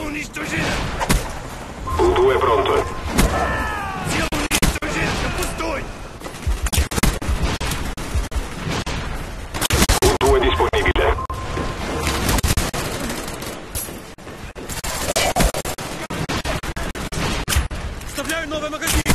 Тело уничтожено! Un pronto. Тело уничтожено! Пустой! Un 2 disponibile. Вставляю новый магазин!